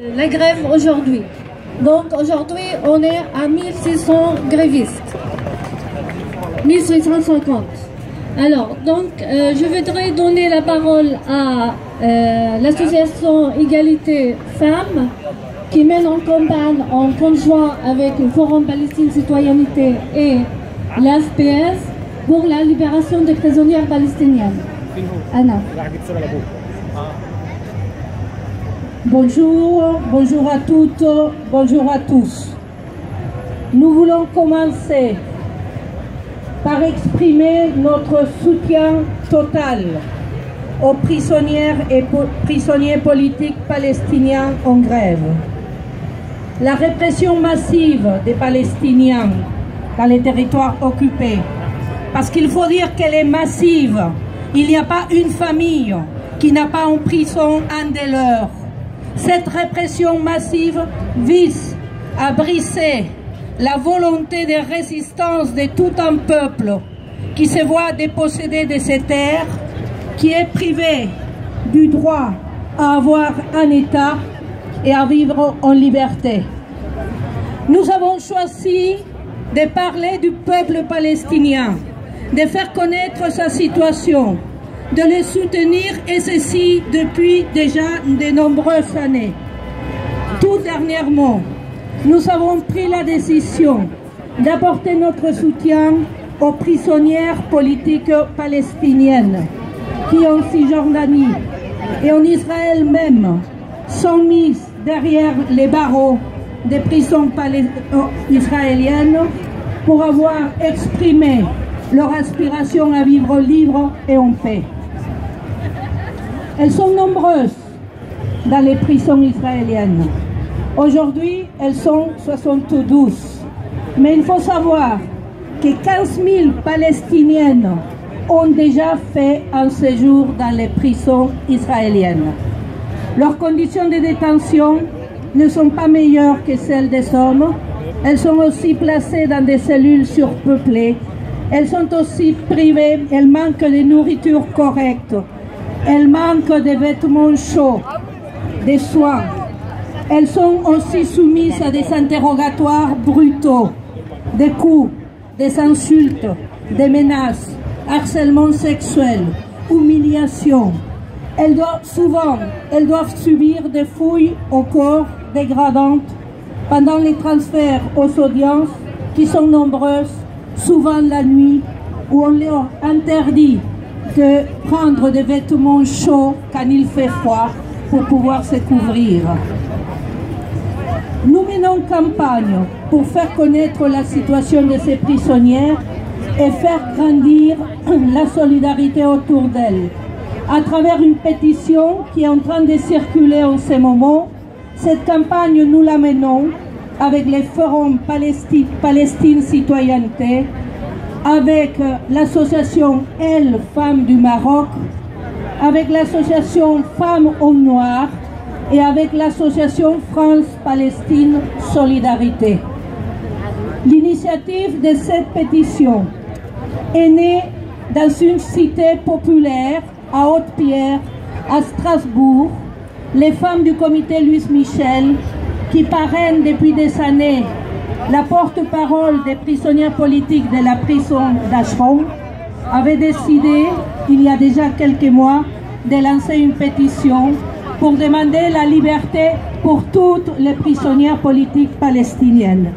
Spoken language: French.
La grève aujourd'hui. Donc aujourd'hui, on est à 1600 grévistes. 1650. Alors, donc, euh, je voudrais donner la parole à euh, l'association Égalité Femmes qui mène en campagne en conjoint avec le Forum Palestine Citoyenneté et l'AFPS pour la libération des prisonnières palestiniennes. Anna. Bonjour, bonjour à toutes, bonjour à tous. Nous voulons commencer par exprimer notre soutien total aux prisonnières et prisonniers politiques palestiniens en grève. La répression massive des Palestiniens dans les territoires occupés, parce qu'il faut dire qu'elle est massive. Il n'y a pas une famille qui n'a pas en prison un des leurs. Cette répression massive vise à briser la volonté de résistance de tout un peuple qui se voit dépossédé de ses terres, qui est privé du droit à avoir un État et à vivre en liberté. Nous avons choisi de parler du peuple palestinien, de faire connaître sa situation, de le soutenir et ceci depuis déjà de nombreuses années. Tout dernièrement, nous avons pris la décision d'apporter notre soutien aux prisonnières politiques palestiniennes qui en Cisjordanie et en Israël même sont mises derrière les barreaux des prisons israéliennes pour avoir exprimé leur aspiration à vivre libre et en paix. Elles sont nombreuses dans les prisons israéliennes. Aujourd'hui, elles sont 72. Mais il faut savoir que 15 000 Palestiniennes ont déjà fait un séjour dans les prisons israéliennes. Leurs conditions de détention ne sont pas meilleures que celles des hommes. Elles sont aussi placées dans des cellules surpeuplées. Elles sont aussi privées, elles manquent de nourriture correcte. Elles manquent de vêtements chauds, des soins. Elles sont aussi soumises à des interrogatoires brutaux, des coups, des insultes, des menaces, harcèlement sexuel, humiliation. Elles doivent souvent, elles doivent subir des fouilles au corps dégradantes pendant les transferts aux audiences qui sont nombreuses, souvent la nuit, où on leur interdit de prendre des vêtements chauds quand il fait froid pour pouvoir se couvrir. Nous menons campagne pour faire connaître la situation de ces prisonnières et faire grandir la solidarité autour d'elles. À travers une pétition qui est en train de circuler en ce moment, cette campagne nous la menons avec les forums Palestine, Citoyenneté, avec l'association Elle Femmes du Maroc, avec l'association Femmes au Noir et avec l'association France-Palestine Solidarité. L'initiative de cette pétition est née dans une cité populaire à Haute-Pierre, à Strasbourg, les femmes du comité Louis Michel, qui parrainent depuis des années la porte-parole des prisonniers politiques de la prison d'Ashron, avaient décidé, il y a déjà quelques mois, de lancer une pétition pour demander la liberté pour toutes les prisonnières politiques palestiniennes.